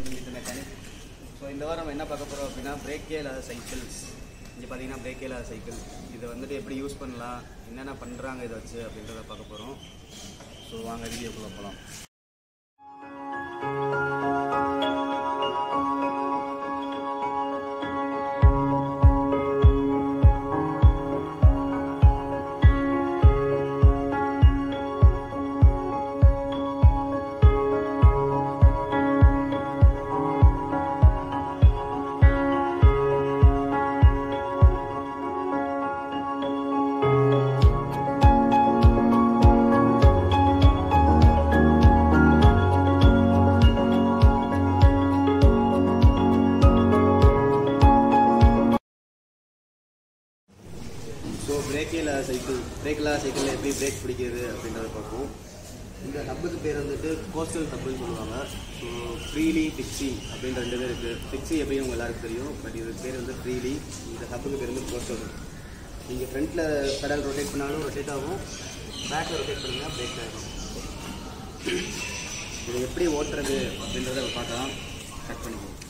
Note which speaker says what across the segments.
Speaker 1: Sanjay with mechanic so இந்த வாரம் நம்ம என்ன பார்க்க போகிறோம் அப்படின்னா பிரேக்கே இல்லாத சைக்கிள்ஸ் இங்கே பார்த்தீங்கன்னா பிரேக்கே இல்லாத சைக்கிள் இதை வந்துட்டு எப்படி யூஸ் பண்ணலாம் என்னென்ன பண்ணுறாங்க இதை வச்சு அப்படின்றத பார்க்க போகிறோம் ஸோ வாங்க வீடியோக்குள்ளே போகலாம் பிரேக்கே இல்லாத சைக்கிள் பிரேக் இல்லாத சைக்கிளில் எப்படி பிரேக் பிடிக்கிறது அப்படின்றத பார்ப்போம். இந்த டப்புக்கு பேர் வந்துட்டு கோஸ்டல் டப்புன்னு சொல்லுவாங்க. ஸோ ஃப்ரீலி பிக்ஸி அப்படின்ற ரெண்டு பேர் இருக்குது பிக்ஸி எப்படியும் உங்கள் எல்லாருக்கும் தெரியும். பட் இது பேர் வந்து ஃப்ரீலி இந்த டப்புக்கு பேர் வந்து கோஸ்டல் நீங்கள் ஃப்ரண்ட்டில் பெடல் ரொட்டேட் பண்ணாலும் ரொட்டேட் ஆகும். பேக்கில் ரொட்டேட் பண்ணிங்கன்னா பிரேக் ஆகும் இதை எப்படி ஓட்டுறது அப்படின்றத பார்க்கலாம். கட் பண்ணிக்கோங்க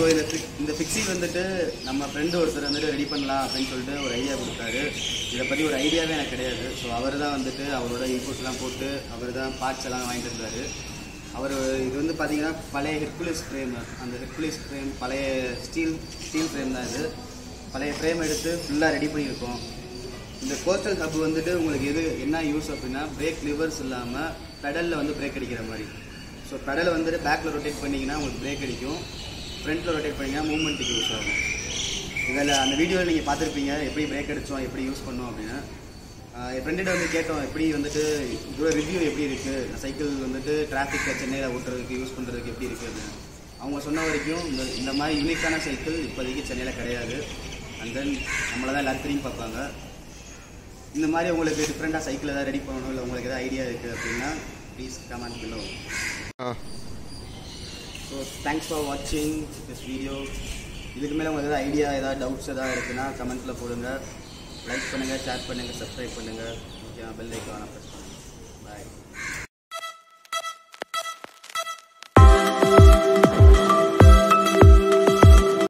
Speaker 1: ஸோ இந்த fi- இந்த ஃபிக்ஸி வந்துட்டு நம்ம ஃப்ரெண்டு ஒருத்தர் வந்துட்டு ரெடி பண்ணலாம் அப்படின்னு சொல்லிட்டு ஒரு ஐடியா கொடுத்தாரு. இதை பற்றி ஒரு ஐடியாவே எனக்கு கிடையாது. ஸோ அவர் தான் வந்துட்டு அவரோட இன்புட்லாம் போட்டு அவர் தான் பார்ட்ஸ் எல்லாம் வாங்கிட்டு இருந்தார். அவர் இது வந்து பார்த்தீங்கன்னா பழைய ஹெர்குலிஸ் ஃப்ரேம் அந்த ஹெர்குலிஸ் ஃப்ரேம் பழைய ஸ்டீல் ஸ்டீல் ஃப்ரேம் தான் இது. பழைய ஃப்ரேம் எடுத்து ஃபுல்லாக ரெடி பண்ணியிருக்கோம். இந்த கோஸ்டல் ஹப் வந்துட்டு உங்களுக்கு எது என்ன யூஸ் அப்படின்னா பிரேக் லிவர்ஸ் இல்லாமல் பெடலில் வந்து பிரேக் அடிக்கிற மாதிரி. ஸோ பெடலை வந்துட்டு பேக்கில் ரொட்டேட் பண்ணிங்கன்னா உங்களுக்கு பிரேக் அடிக்கும். ஃப்ரண்ட்டில் ரொட்டேட் பண்ணிங்கன்னா மூவ்மெண்ட்டுக்கு யூஸ் ஆகும். இதில் அந்த வீடியோவில் நீங்கள் பார்த்துருப்பீங்க எப்படி பிரேக் அடித்தோம் எப்படி யூஸ் பண்ணோம் அப்படின்னு என் ஃப்ரெண்டு வந்து கேட்டோம் எப்படி வந்துட்டு இதோட ரிவ்யூ எப்படி இருக்குது சைக்கிள் வந்துட்டு டிராஃபிக்கில் சென்னையில் ஓட்டுறதுக்கு யூஸ் பண்ணுறதுக்கு எப்படி இருக்குது அப்படின்னு. அவங்க சொன்ன வரைக்கும் இந்த இந்த மாதிரி யூனிக்கான சைக்கிள் இப்போதைக்கு சென்னையில் கிடையாது. அண்ட் தென் நம்மளை தான் எல்லாரும் திரும்பி பார்ப்பாங்க. இந்த மாதிரி உங்களுக்கு டிஃப்ரெண்ட்டாக சைக்கிள் ஏதாவது ரெடி பண்ணணும் இல்லை உங்களுக்கு ஏதாவது ஐடியா இருக்குது அப்படின்னா please comment below so thanks for வாட்சிங் திஸ் வீடியோ இதுக்கு மேலே உங்களுக்கு எதாவது ஐடியா ஏதாவது டவுட்ஸ் ஏதாவது இருக்குன்னா கமெண்ட்டில் போடுங்க. லைக் பண்ணுங்கள் ஷேர் பண்ணுங்கள் சப்ஸ்கிரைப் பண்ணுங்கள் ஓகே பெல் ஐக்கான ப்ரெஸ் பண்ணுங்கள் பாய்